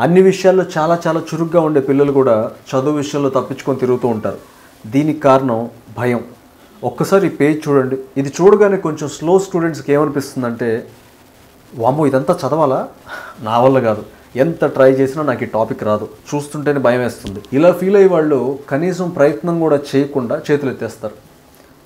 అన్ని విషయాల్లో చాలా చాలా చురుగ్గా ఉండే పిల్లలు కూడా చదువు విషయంలో తప్పించుకొని తిరుగుతూ ఉంటారు. దీనికి కారణం భయం. ఒక్కసారి ఈ పేజ్ చూడండి. ఇది చూడగానే కొంచెం స్లో స్టూడెంట్స్కి ఏమనిపిస్తుందంటే వామో ఇదంతా చదవాలా? నా వల్ల కాదు. ఎంత ట్రై చేసినా నాకు ఈ టాపిక్ రాదు. చూస్తుంటేనే భయం వేస్తుంది. ఇలా ఫీల్ అయ్యే వాళ్ళు కనీసం ప్రయత్నం కూడా చేయకుండా చేతులు ఎత్తేస్తారు.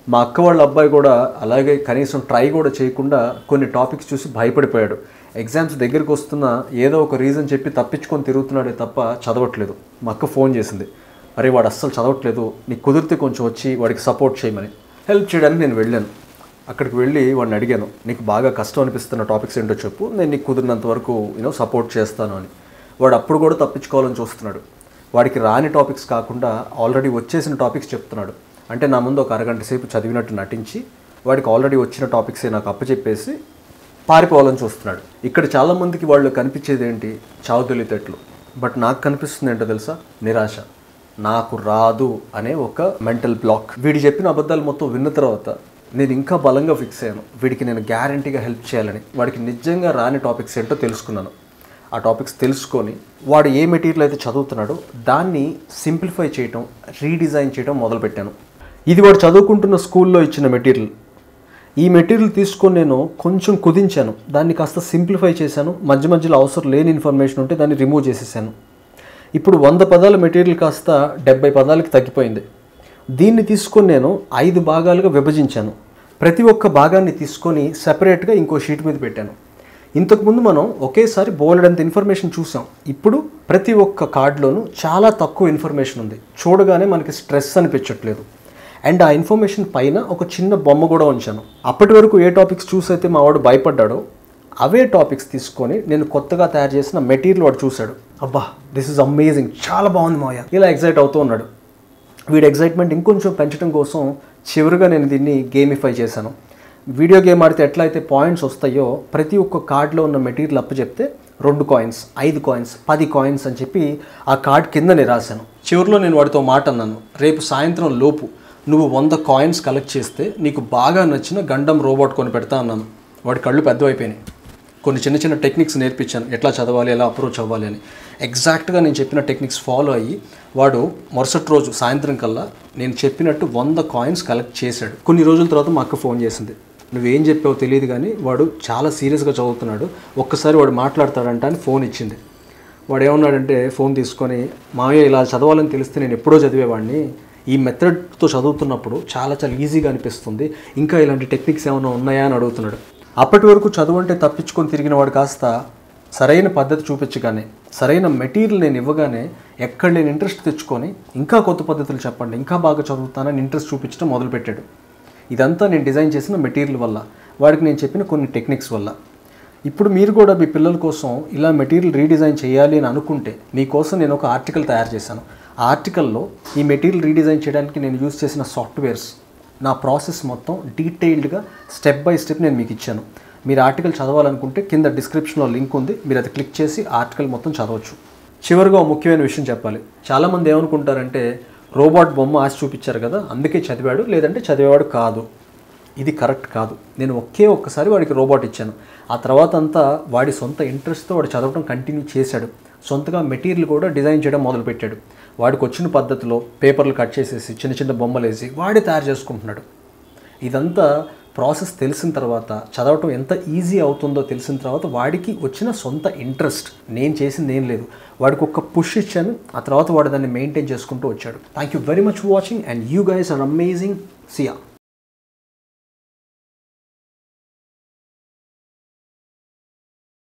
మా అక్క వాళ్ళ అబ్బాయి కూడా అలాగే కనీసం ట్రై కూడా చేయకుండా కొన్ని టాపిక్స్ చూసి భయపడిపోయాడు. ఎగ్జామ్స్ దగ్గరికి వస్తున్నా ఏదో ఒక రీజన్ చెప్పి తప్పించుకొని తిరుగుతున్నాడే తప్ప చదవట్లేదు. మా అక్క ఫోన్ చేసింది. అరే వాడు అస్సలు చదవట్లేదు. నీకు కుదిరితే కొంచెం వచ్చి వాడికి సపోర్ట్ చేయమని. హెల్ప్ చేయడానికి నేను వెళ్ళాను. అక్కడికి వెళ్ళి వాడిని అడిగాను నీకు బాగా కష్టం అనిపిస్తున్న టాపిక్స్ ఏంటో చెప్పు. నేను నీకు కుదిరినంత వరకు యూనో సపోర్ట్ చేస్తాను అని. వాడు అప్పుడు కూడా తప్పించుకోవాలని చూస్తున్నాడు. వాడికి రాని టాపిక్స్ కాకుండా ఆల్రెడీ వచ్చేసిన టాపిక్స్ చెప్తున్నాడు. అంటే నా ముందు ఒక అరగంట సేపు చదివినట్టు నటించి వాడికి ఆల్రెడీ వచ్చిన టాపిక్సే నాకు అప్పచెప్పేసి పారిపోవాలని చూస్తున్నాడు. ఇక్కడ చాలామందికి వాళ్ళు కనిపించేది ఏంటి చావు బట్ నాకు కనిపిస్తుంది ఏంటో తెలుసా? నిరాశ. నాకు రాదు అనే ఒక మెంటల్ బ్లాక్. వీడి చెప్పిన అబద్ధాలు మొత్తం విన్న తర్వాత నేను ఇంకా బలంగా ఫిక్స్ అయ్యాను. వీడికి నేను గ్యారంటీగా హెల్ప్ చేయాలని. వాడికి నిజంగా రాని టాపిక్స్ ఏంటో తెలుసుకున్నాను. ఆ టాపిక్స్ తెలుసుకొని వాడు ఏ మెటీరియల్ అయితే చదువుతున్నాడో దాన్ని సింప్లిఫై చేయటం రీడిజైన్ చేయడం మొదలుపెట్టాను. ఇది వాడు చదువుకుంటున్న స్కూల్లో ఇచ్చిన మెటీరియల్. ఈ మెటీరియల్ తీసుకొని నేను కొంచెం కుదించాను. దాన్ని కాస్త సింప్లిఫై చేశాను. మధ్య మధ్యలో అవసరం లేని ఇన్ఫర్మేషన్ ఉంటే దాన్ని రిమూవ్ చేసేసాను. ఇప్పుడు వంద పదాల మెటీరియల్ కాస్త డెబ్బై పదాలకి తగ్గిపోయింది. దీన్ని తీసుకొని నేను ఐదు భాగాలుగా విభజించాను. ప్రతి ఒక్క భాగాన్ని తీసుకొని సెపరేట్గా ఇంకో షీట్ మీద పెట్టాను. ఇంతకుముందు మనం ఒకేసారి బోలెడంత ఇన్ఫర్మేషన్ చూసాం. ఇప్పుడు ప్రతి ఒక్క కార్డులోనూ చాలా తక్కువ ఇన్ఫర్మేషన్ ఉంది. చూడగానే మనకి స్ట్రెస్ అనిపించట్లేదు. అండ్ ఆ ఇన్ఫర్మేషన్ పైన ఒక చిన్న బొమ్మ కూడా ఉంచాను. అప్పటి వరకు ఏ టాపిక్స్ చూసైతే మా వాడు భయపడ్డాడో అవే టాపిక్స్ తీసుకొని నేను కొత్తగా తయారు చేసిన మెటీరియల్ వాడు చూశాడు. అబ్బా దిస్ ఇస్ అమేజింగ్ చాలా బాగుంది మాయ ఇలా ఎగ్జైట్ అవుతూ ఉన్నాడు. వీడి ఎగ్జైట్మెంట్ ఇంకొంచెం పెంచడం కోసం చివరిగా నేను దీన్ని గేమిఫై చేశాను. వీడియో గేమ్ ఆడితే ఎట్లయితే పాయింట్స్ వస్తాయో ప్రతి ఒక్క కార్డులో ఉన్న మెటీరియల్ అప్పు చెప్తే రెండు కాయిన్స్ ఐదు కాయిన్స్ పది కాయిన్స్ అని చెప్పి ఆ కార్డ్ కింద నేను రాశాను. చివరిలో నేను వాడితో మాట అన్నాను రేపు సాయంత్రం లోపు నువ్వు వంద కాయిన్స్ కలెక్ట్ చేస్తే నీకు బాగా నచ్చిన గండం రోబోట్ కొని పెడతా అన్నాను. వాడి కళ్ళు పెద్దవైపోయినాయి. కొన్ని చిన్న చిన్న టెక్నిక్స్ నేర్పించాను. ఎట్లా చదవాలి ఎలా అప్రోచ్ అవ్వాలి అని. ఎగ్జాక్ట్గా నేను చెప్పిన టెక్నిక్స్ ఫాలో అయ్యి వాడు మరుసటి రోజు సాయంత్రం కల్లా నేను చెప్పినట్టు వంద కాయిన్స్ కలెక్ట్ చేశాడు. కొన్ని రోజుల తర్వాత మా అక్క ఫోన్ చేసింది. నువ్వేం చెప్పావో తెలియదు కానీ వాడు చాలా సీరియస్గా చదువుతున్నాడు. ఒక్కసారి వాడు మాట్లాడతాడంట అని ఫోన్ ఇచ్చింది. వాడు ఏమన్నాడంటే ఫోన్ తీసుకొని మామయ్య ఇలా చదవాలని తెలిస్తే నేను ఎప్పుడో చదివేవాడిని. ఈ మెథడ్తో చదువుతున్నప్పుడు చాలా చాలా ఈజీగా అనిపిస్తుంది. ఇంకా ఇలాంటి టెక్నిక్స్ ఏమైనా ఉన్నాయా అని అడుగుతున్నాడు. అప్పటి వరకు చదువు అంటే తప్పించుకొని తిరిగిన వాడు కాస్త సరైన పద్ధతి చూపించగానే సరైన మెటీరియల్ నేను ఇవ్వగానే ఎక్కడ నేను ఇంట్రెస్ట్ తెచ్చుకొని ఇంకా కొత్త పద్ధతులు చెప్పండి ఇంకా బాగా చదువుతానని ఇంట్రెస్ట్ చూపించడం మొదలుపెట్టాడు. ఇదంతా నేను డిజైన్ చేసిన మెటీరియల్ వల్ల వాడికి నేను చెప్పిన కొన్ని టెక్నిక్స్ వల్ల. ఇప్పుడు మీరు కూడా మీ పిల్లల కోసం ఇలా మెటీరియల్ రీడిజైన్ చేయాలి అని అనుకుంటే మీకోసం నేను ఒక ఆర్టికల్ తయారు చేశాను. ఆర్టికల్లో ఈ మెటీరియల్ రీడిజైన్ చేయడానికి నేను యూజ్ చేసిన సాఫ్ట్వేర్స్. నా ప్రాసెస్ మొత్తం డీటెయిల్డ్గా స్టెప్ బై స్టెప్ నేను మీకు ఇచ్చాను. మీరు ఆర్టికల్ చదవాలనుకుంటే కింద డిస్క్రిప్షన్లో లింక్ ఉంది. మీరు అది క్లిక్ చేసి ఆర్టికల్ మొత్తం చదవచ్చు. చివరిగా ఒక ముఖ్యమైన విషయం చెప్పాలి. చాలామంది ఏమనుకుంటారంటే రోబోట్ బొమ్మ ఆశ చూపించారు కదా అందుకే చదివాడు లేదంటే చదివేవాడు కాదు. ఇది కరెక్ట్ కాదు. నేను ఒకే ఒక్కసారి వాడికి రోబోట్ ఇచ్చాను. ఆ తర్వాత అంతా వాడి సొంత ఇంట్రెస్ట్తో వాడు చదవడం కంటిన్యూ చేశాడు. సొంతగా మెటీరియల్ కూడా డిజైన్ చేయడం మొదలుపెట్టాడు. వాడికి వచ్చిన పద్ధతిలో పేపర్లు కట్ చేసేసి చిన్న చిన్న బొమ్మలు వేసి వాడే తయారు చేసుకుంటున్నాడు. ఇదంతా ప్రాసెస్ తెలిసిన తర్వాత చదవటం ఎంత ఈజీ అవుతుందో తెలిసిన తర్వాత వాడికి వచ్చిన సొంత ఇంట్రెస్ట్ నేను చేసింది ఏం లేదు. వాడికి ఒక పుష్ ఇచ్చాను. ఆ తర్వాత వాడు దాన్ని మెయింటైన్ చేసుకుంటూ వచ్చాడు. Thank you very much watching and you guys are amazing see ya